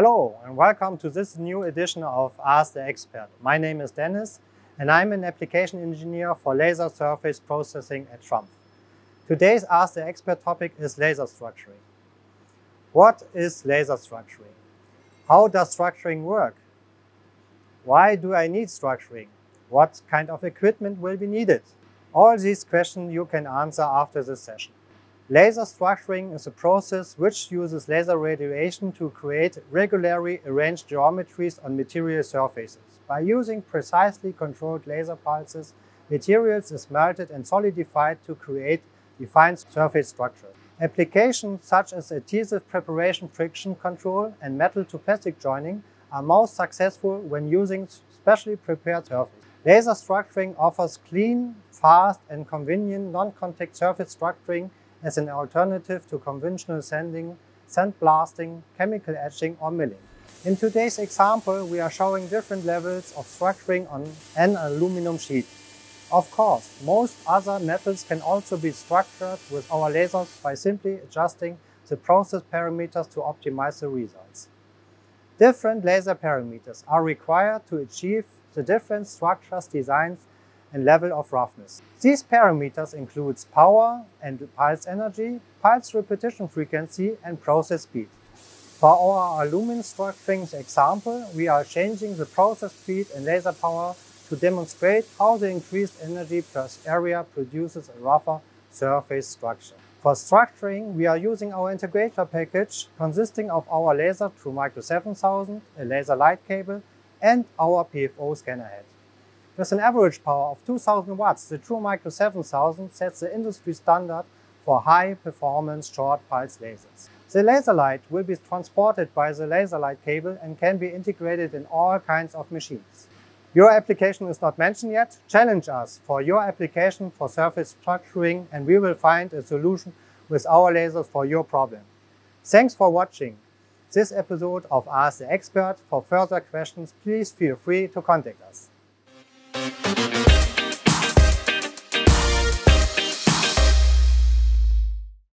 Hello and welcome to this new edition of Ask the Expert. My name is Dennis and I'm an application engineer for laser surface processing at TRUMPF. Today's Ask the Expert topic is laser structuring. What is laser structuring? How does structuring work? Why do I need structuring? What kind of equipment will be needed? All these questions you can answer after this session. Laser structuring is a process which uses laser radiation to create regularly arranged geometries on material surfaces. By using precisely controlled laser pulses, materials is melted and solidified to create defined surface structures. Applications such as adhesive preparation friction control and metal to plastic joining are most successful when using specially prepared surfaces. Laser structuring offers clean, fast and convenient non-contact surface structuring as an alternative to conventional sanding, sandblasting, chemical etching or milling. In today's example, we are showing different levels of structuring on an aluminum sheet. Of course, most other metals can also be structured with our lasers by simply adjusting the process parameters to optimize the results. Different laser parameters are required to achieve the different structures, designs and level of roughness. These parameters include power and pulse energy, pulse repetition frequency and process speed. For our aluminum structuring example, we are changing the process speed and laser power to demonstrate how the increased energy per area produces a rougher surface structure. For structuring, we are using our integrator package consisting of our laser TrueMicro 7000, a laser light cable and our PFO scanner head. With an average power of 2000 watts, the TrueMicro 7000 sets the industry standard for high-performance short pulse lasers. The laser light will be transported by the laser light cable and can be integrated in all kinds of machines. Your application is not mentioned yet? Challenge us for your application for surface structuring and we will find a solution with our lasers for your problem. Thanks for watching this episode of Ask the Expert. For further questions, please feel free to contact us. Thank you.